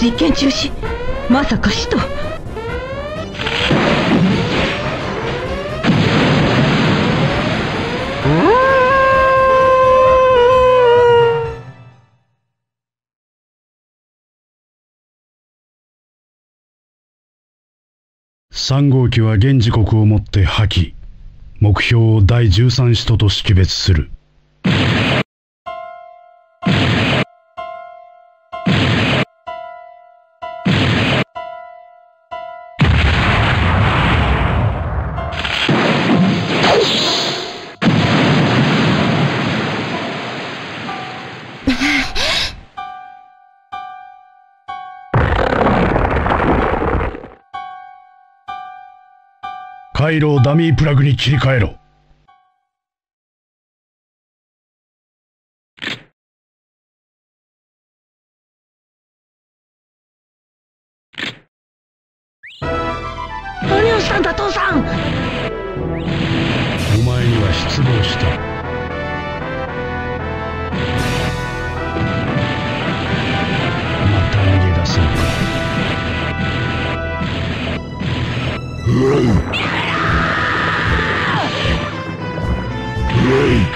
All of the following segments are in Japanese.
実験中止。まさか死と。3号機は現時刻をもって破棄。目標を第13使徒と識別する。回路をダミープラグに切り替えろ。何をしたんだ父さん？お前には失望した。また逃げ出そうか目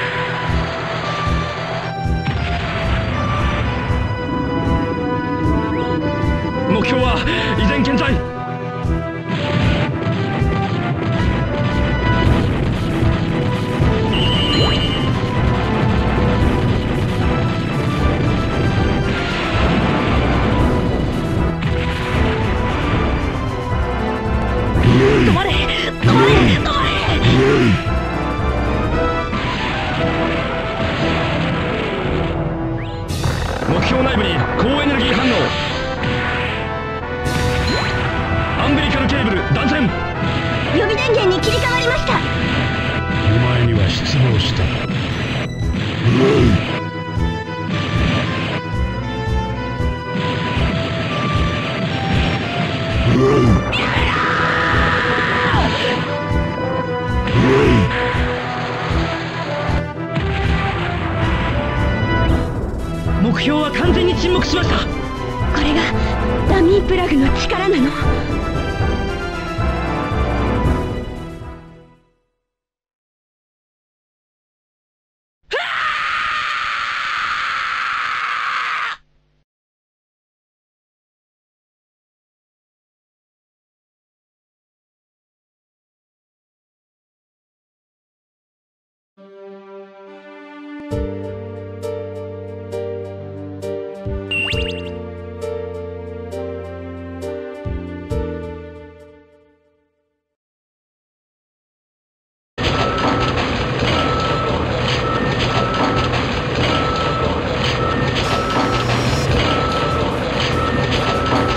目標内部に高エネルギー反応。アンベリカルケーブル断線。予備電源に切り替わりました。お前には失望した。目しました。これがダミープラグの力なの。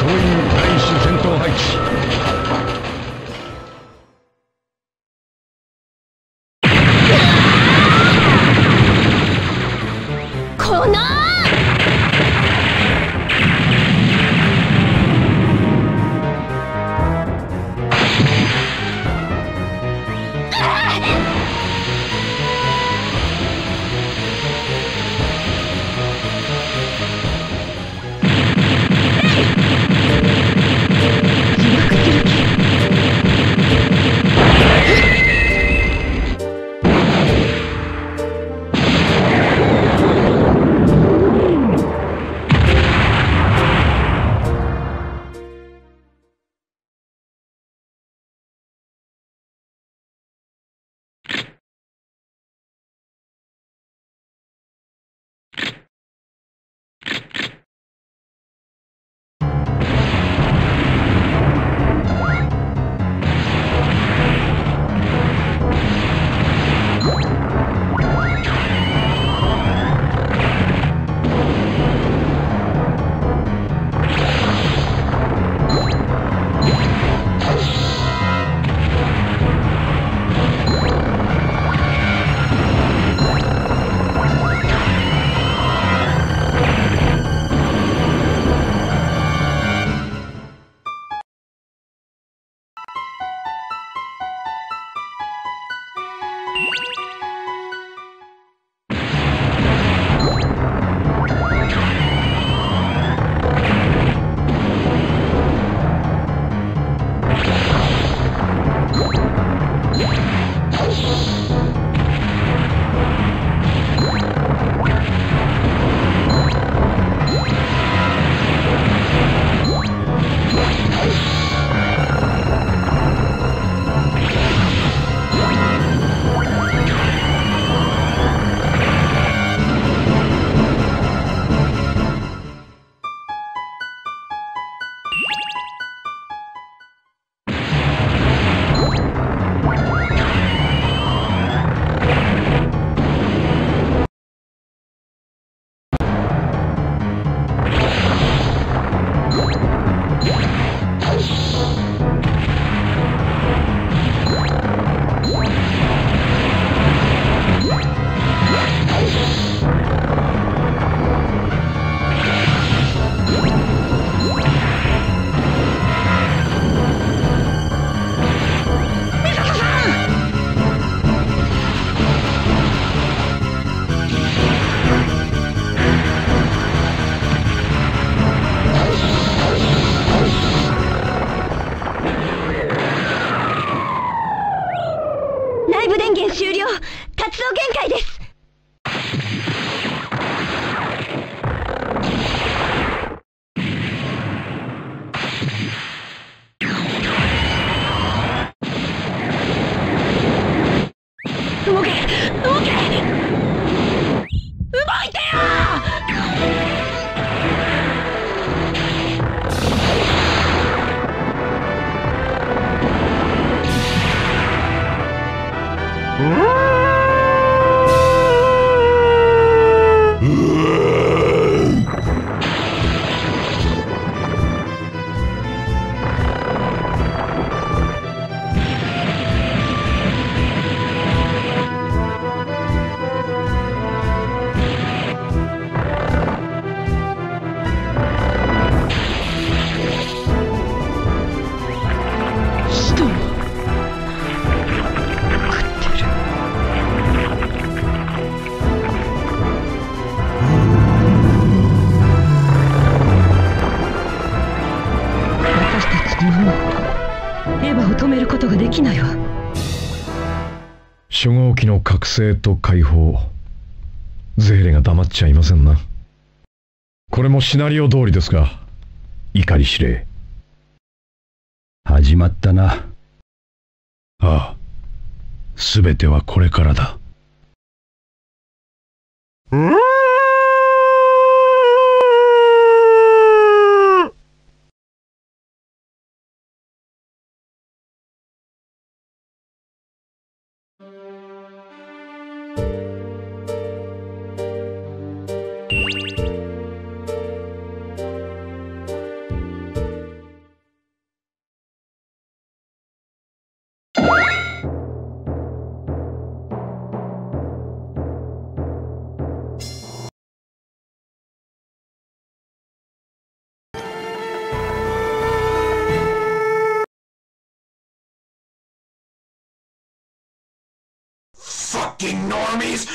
wing bases into heights. 内部電源終了。活動限界です。初号機の覚醒と解放ゼーレが黙っちゃいませんなこれもシナリオ通りですが怒り司令始まったな。ああ。すべてはこれからだ。fucking normies!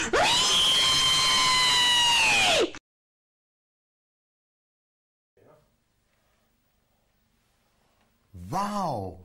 Wow!